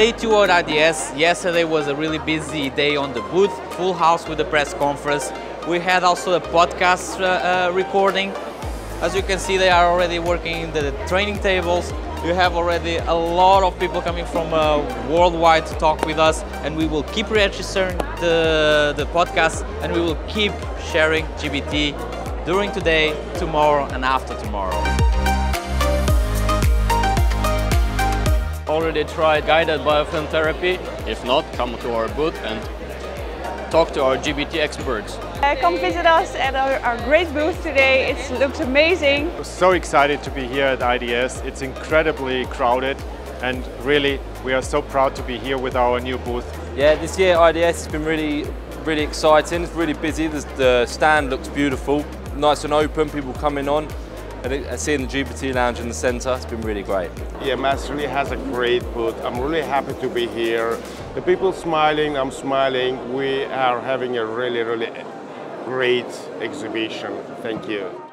Day two at IDS. Yesterday was a really busy day on the booth, full house with the press conference. We had also a podcast uh, uh, recording. As you can see, they are already working in the training tables. You have already a lot of people coming from uh, worldwide to talk with us, and we will keep registering the, the podcast and we will keep sharing GBT during today, tomorrow, and after tomorrow. Already tried guided biofilm therapy? If not, come to our booth and talk to our GBT experts. Uh, come visit us at our, our great booth today. It looks amazing. We're so excited to be here at IDS. It's incredibly crowded and really we are so proud to be here with our new booth. Yeah, this year IDS has been really, really exciting. It's really busy. The stand looks beautiful, nice and open, people coming on. Seeing the GBT Lounge in the centre, it's been really great. EMS really has a great booth. I'm really happy to be here. The people smiling, I'm smiling. We are having a really, really great exhibition. Thank you.